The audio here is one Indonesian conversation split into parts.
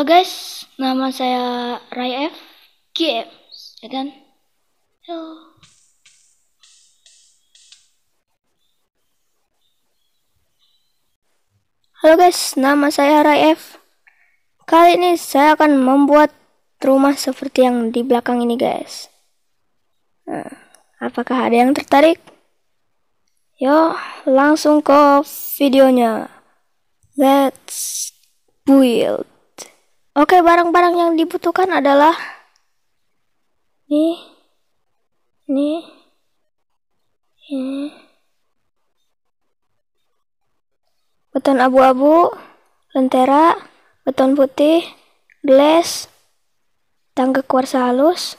Halo guys, nama saya Rai F Games, ya kan? Halo. Halo guys, nama saya Rai F. Kali ini saya akan membuat rumah seperti yang di belakang ini guys. Nah, apakah ada yang tertarik? Yo, langsung ke videonya. Let's build. Oke, barang-barang yang dibutuhkan adalah nih, nih, ini, beton abu-abu, lentera, beton putih, glass, tangga kuarsa halus,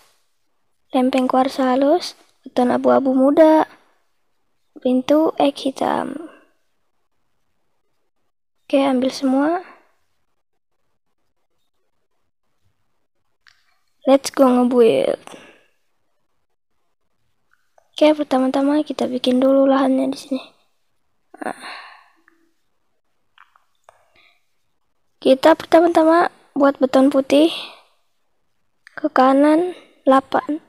lempeng kuarsa halus, beton abu-abu muda, pintu ek hitam. Oke, ambil semua. Let's go ngebuild. Oke, pertama-tama kita bikin dulu lahannya di sini. Nah. Kita pertama-tama buat beton putih ke kanan 8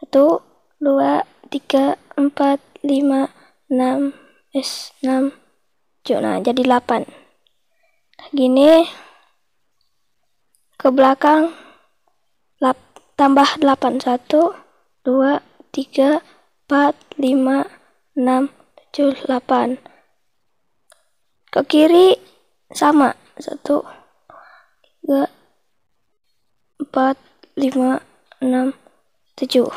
1 2 3 4 5 6 S 6 Nah, jadi 8 gini ke belakang tambah 8 1 2 3 4 5 6 7 8 ke kiri sama 1 3 4 5 6 7 oke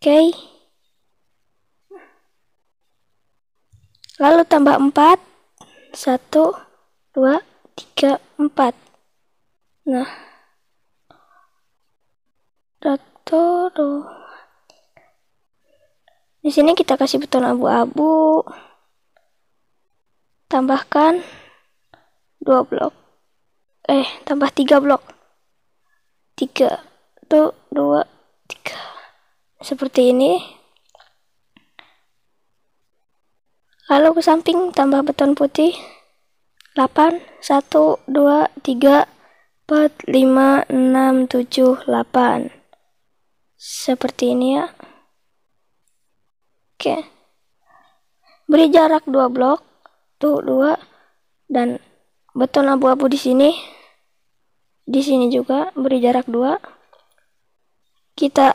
okay. lalu tambah 4 1 dua, tiga, empat. Nah, dua. Di sini kita kasih beton abu-abu. Tambahkan dua blok. Eh, tambah tiga blok. Tiga, tuh, dua, tiga. Seperti ini. Lalu ke samping tambah beton putih. 8 1 2 3 4 5 6 7 8 seperti ini ya. Oke. Beri jarak 2 blok tuh 2 dan beton abu-abu di sini. Di sini juga beri jarak 2 kita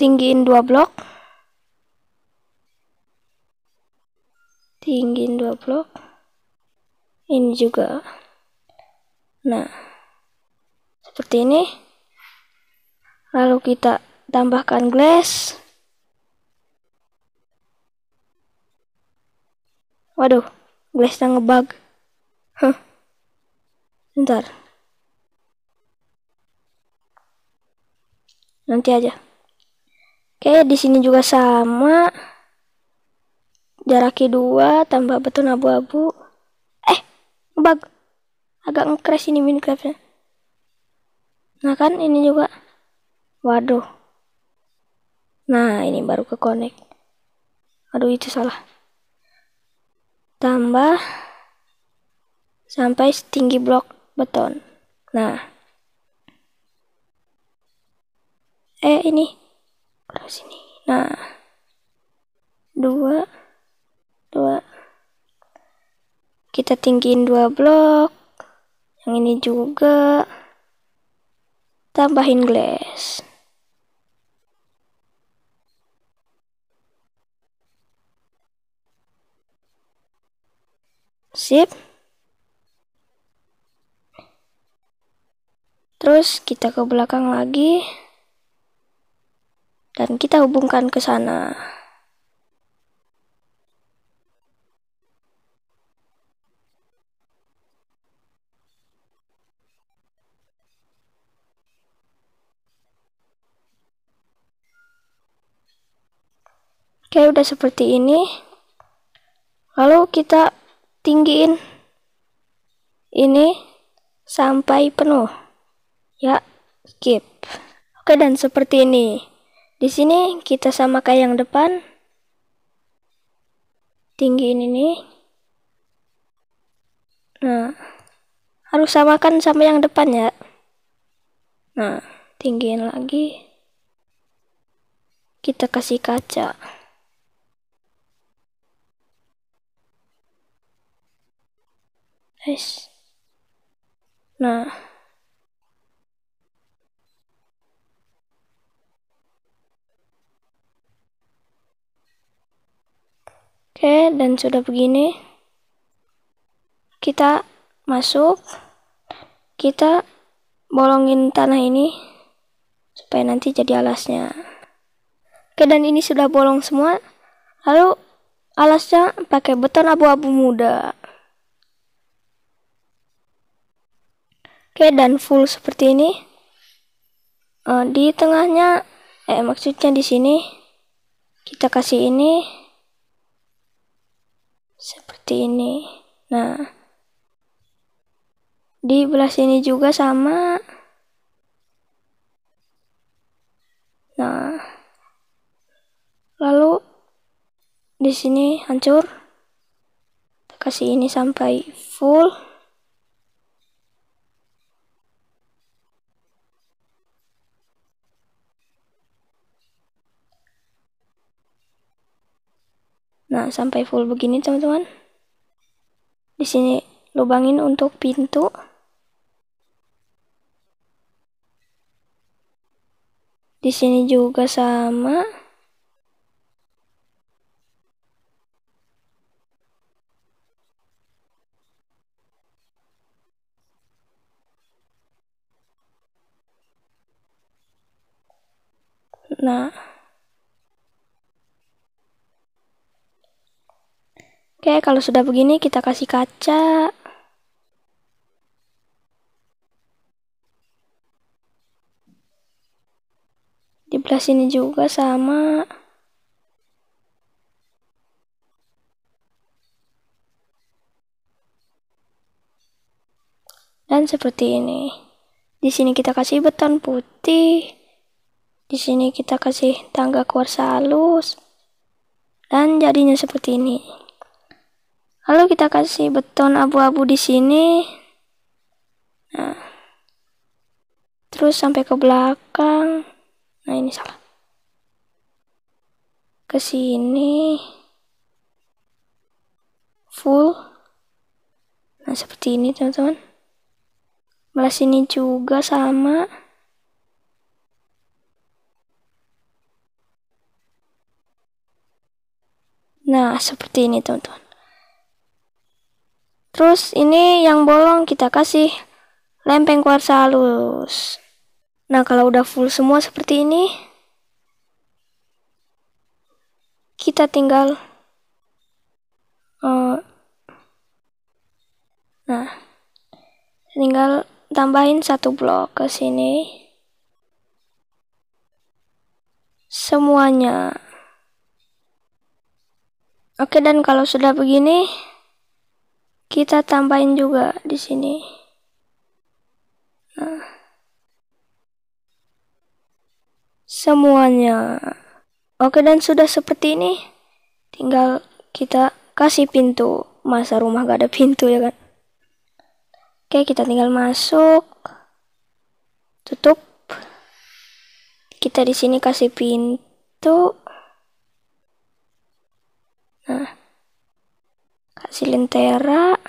tinggiin 2 blok. Tinggiin 2 blok. Ini juga. Nah seperti ini. Lalu kita tambahkan glass. Waduh glassnya ngebug. Huh. bentar. Nanti aja. Oke di sini juga sama. Jaraknya dua tambah beton abu-abu. Bug agak nge-crash ini Minecraftnya. Nah kan ini juga. Waduh nah ini baru ke connect aduh itu salah. Tambah sampai setinggi blok beton. Nah. Eh ini. Ke sini. Nah. Dua. Dua. Kita tinggiin dua blok. Yang ini juga. Tambahin glass sip. Terus kita ke belakang lagi. Dan kita hubungkan ke sana. Oke, udah seperti ini. Lalu kita tinggiin ini sampai penuh. Ya, skip. Oke, dan seperti ini. Di sini kita sama kayak yang depan. Tinggiin ini. Nah, harus samakan sama yang depan ya nah tinggiin lagi kita kasih kaca guys nah Oke, dan sudah begini. Kita masuk. Kita bolongin tanah ini supaya nanti jadi alasnya. Oke, dan ini sudah bolong semua. Lalu alasnya pakai beton abu-abu muda. Oke, dan full seperti ini. Uh, di tengahnya, eh maksudnya di sini kita kasih ini seperti ini. Nah di belah sini juga sama. Nah lalu di sini hancur. Kasih ini sampai full Nah, sampai full begini teman-teman. Di sini lubangin untuk pintu. Di sini juga sama. Nah, Oke, kalau sudah begini kita kasih kaca. Di belah sini juga sama. Dan seperti ini. Di sini kita kasih beton putih. Di sini kita kasih tangga kuarsa halus. Dan jadinya seperti ini. Lalu kita kasih beton abu-abu di sini. Nah. Terus sampai ke belakang. Nah, ini salah. Ke sini. Full. Nah, seperti ini, teman-teman. Belah sini juga sama. Nah, seperti ini, teman-teman. Terus ini yang bolong kita kasih lempeng kuarsa halus. Nah, kalau udah full semua seperti ini, kita tinggal uh, nah, tinggal tambahin satu blok ke sini. Semuanya. Oke, dan kalau sudah begini, kita tambahin juga di sini. Nah. Semuanya. Oke dan sudah seperti ini. Tinggal kita kasih pintu. Masa rumah gak ada pintu ya kan? Oke kita tinggal masuk. Tutup. Kita di sini kasih pintu. Nah. Kasih lentera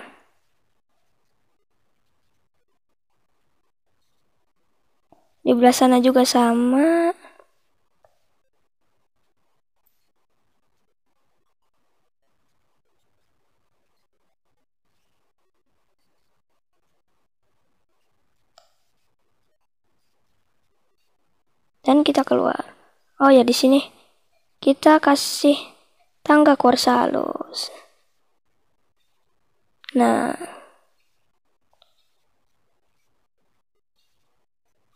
di belah sana juga sama. Dan kita keluar. Oh ya di sini. Kita kasih tangga kuarsa halus Nah.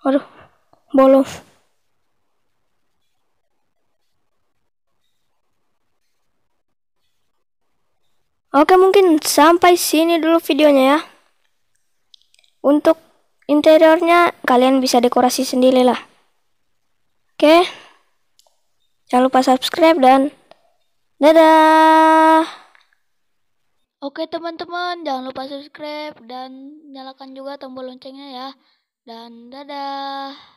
Aduh, bolong. Oke, mungkin sampai sini dulu videonya ya. Untuk interiornya kalian bisa dekorasi sendiri lah. Oke. Jangan lupa subscribe dan dadah. Oke teman-teman, jangan lupa subscribe dan nyalakan juga tombol loncengnya ya. Dan dadah.